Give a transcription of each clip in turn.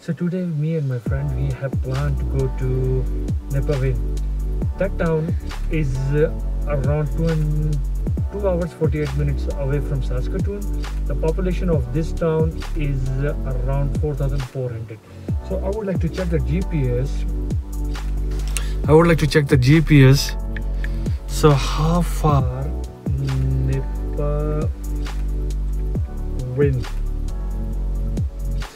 So today me and my friend we have planned to go to Nipawin. That town is uh, around two, and, 2 hours 48 minutes away from Saskatoon. The population of this town is uh, around 4400. So I would like to check the GPS. I would like to check the GPS. So how far Nipawin?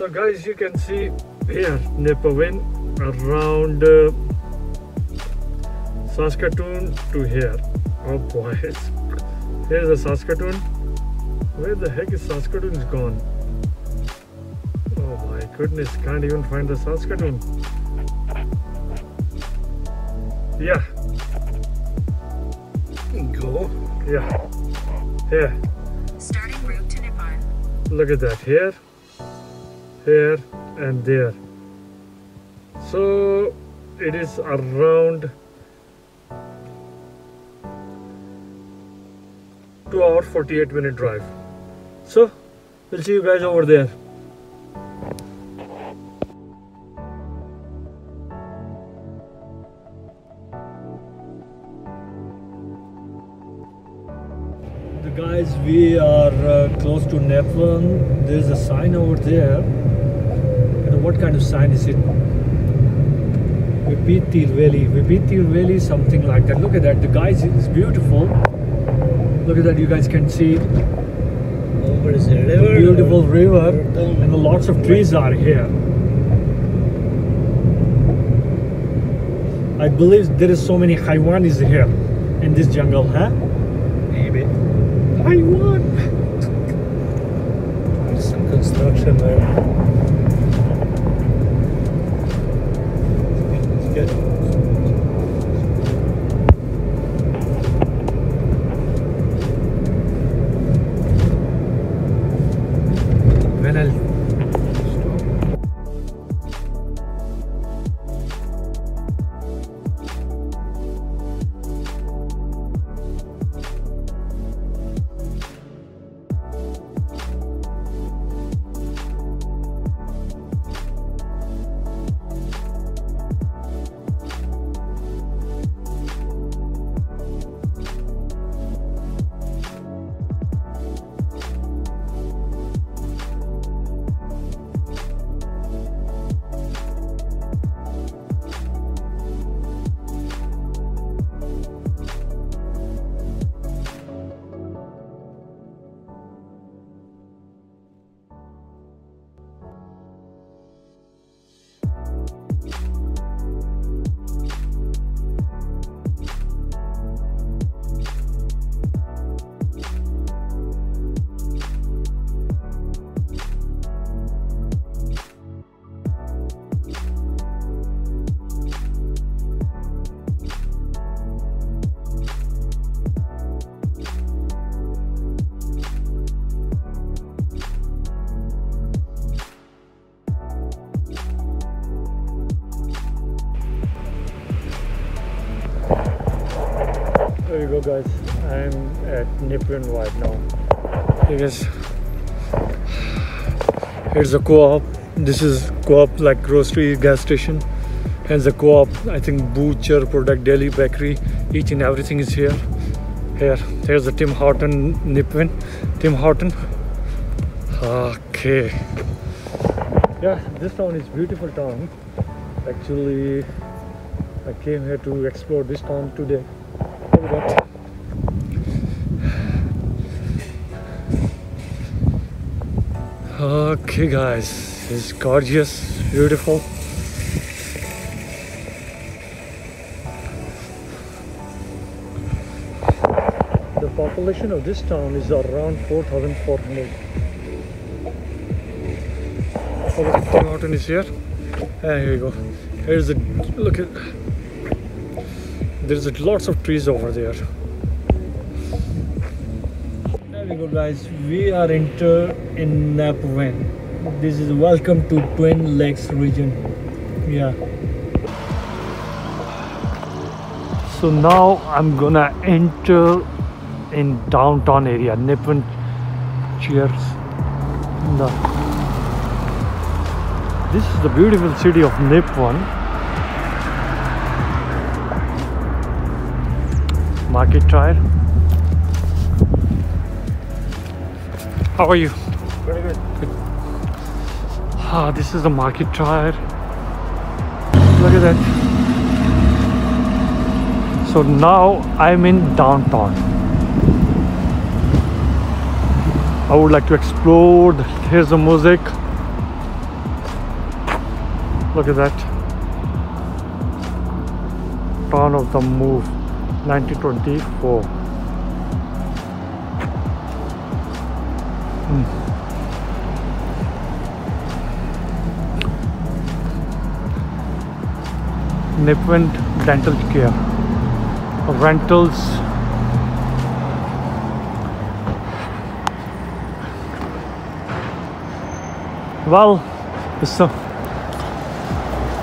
So guys, you can see here Nipawin around uh, Saskatoon to here. Oh boy, here's the Saskatoon. Where the heck is Saskatoon is gone? Oh my goodness, can't even find the Saskatoon. Yeah. Go. Yeah. Here. Starting route to Nipawin. Look at that. Here, here, and there. So it is around two hour 48 minute drive. So we'll see you guys over there. The guys, we are uh, close to Nipawin. There's a sign over there. What kind of sign is it? Vipit Tirveli. Vipit Tirveli, something like that. Look at that. The guys, it's beautiful. Look at that. You guys can see Oh, is? River? beautiful river and lots of trees are here. I believe there is so many Haiwanis here in this jungle, huh? Maybe. Haiwan! There's some construction there. Good. Guys. I'm at Nipawin right now. Here guys. Here's the co-op. This is co-op like grocery gas station. Hence the co-op, I think butcher, product, deli, bakery, each and everything is here. Here, there's the Tim Horton Nipawin. Tim Horton. Okay. Yeah, this town is beautiful town. Actually, I came here to explore this town today. Okay, guys, it's gorgeous, beautiful. The population of this town is around 4,400. Oh, look, Tim Horton is here. And here you go. Here's the look at. There's lots of trees over there. We guys. We are enter in Nipawin. This is welcome to Twin Lakes region. Yeah. So now I'm gonna enter in downtown area, Nipawin. Cheers. The This is the beautiful city of Nipawin. Market Tire. How are you? Very good. Ah, this is the market tire. Look at that. So now I'm in downtown. I would like to explore. Here's the music. Look at that. Town of the Move, 1924. Nipawin Dental Care. Rentals. Well so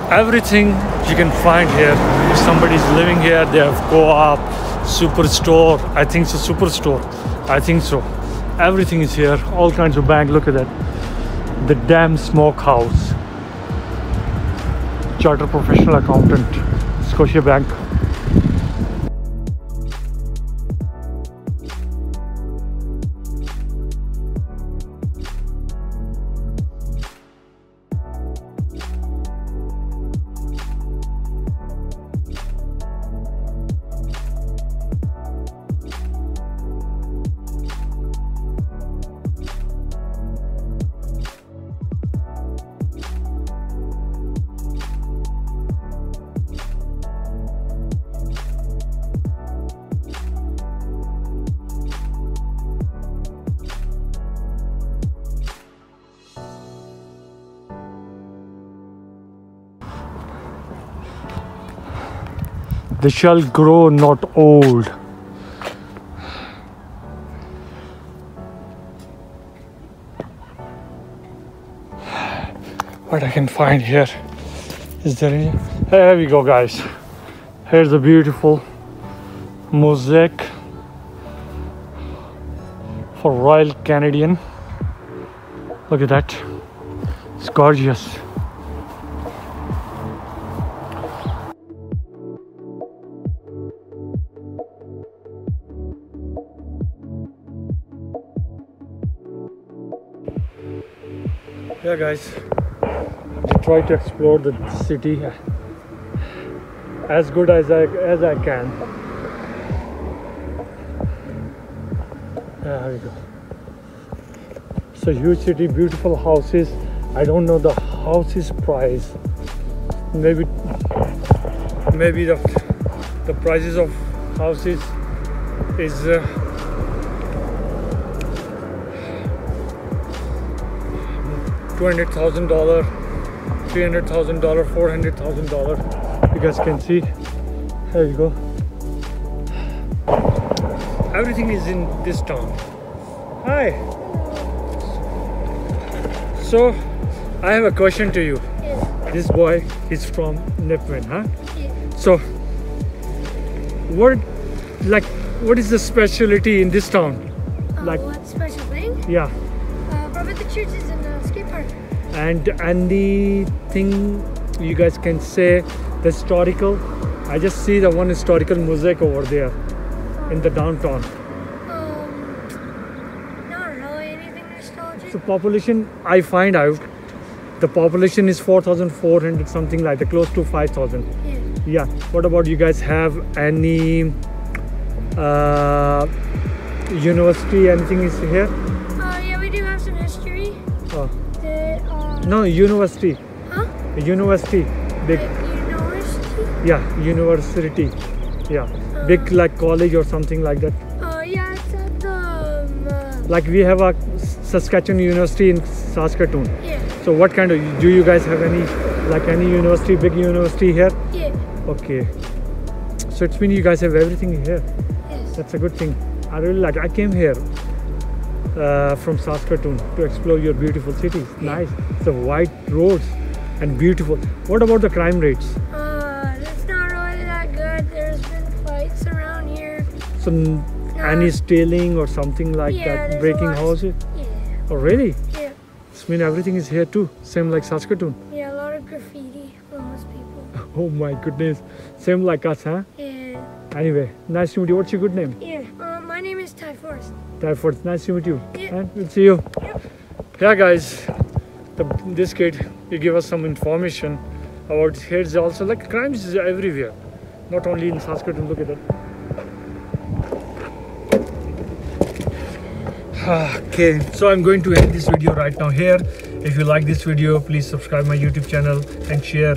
everything you can find here if somebody's living here they have co-op superstore. I think it's a superstore. I think so. Everything is here. All kinds of bank. Look at that. The damn smokehouse charter professional accountant scotia bank they shall grow not old. What i can find here. Is there any? There we go guys. Here's a beautiful mosaic for royal canadian. Look at that. It's gorgeous yeah guys. Try to explore the city as good as I as I can. There we go. So huge city beautiful houses. I don't know the houses price. Maybe maybe the the prices of houses is uh, $200,000, $300,000, $400,000. You guys can see, there you go. Everything is in this town. Hi. So, I have a question to you. Yes. This boy is from Nepal, huh? Yes. So, what, like, what is the specialty in this town? Uh, like, what special thing? Yeah. Uh, probably the Church is in the park. and anything you guys can say the historical i just see the one historical mosaic over there in the downtown Um, not really anything nostalgic. so population i find out the population is 4400 something like that close to 5000 yeah. yeah what about you guys have any uh university anything is here Uh, yeah, we do have some history. oh, The, no university. Huh? university. Big. University? yeah university. Yeah. Big like college or something like that. Uh, yeah, it's at the, um, uh, like we have a saskatchewan university in saskatoon. Yeah, so what kind of do you guys have any like any university big university here? Yeah, okay. So it's mean you guys have everything here. Yes. that's a good thing. I really like i came here uh, from saskatoon to explore your beautiful city nice the white roads and beautiful what about the crime rates Uh, it's not really that good. There's been fights around here. so n- any stealing or something like Yeah, that breaking houses Yeah, oh really yeah, It's mean everything is here too same like saskatoon yeah. A lot of graffiti from most people. oh my goodness. Same like us, huh? Yeah. Anyway, nice to meet you. What's your good name? Yeah. Forrest. Typhoid. Nice to meet you. Yeah. And we'll see you. Yeah, guys. The, this kid, he gave us some information about here's also like crimes is everywhere, not only in Saskatoon. Look at that. okay, so I'm going to end this video right now here. If you like this video, please subscribe my YouTube channel and share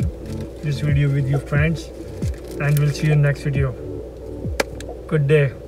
this video with your friends. And we'll see you in next video. Good day.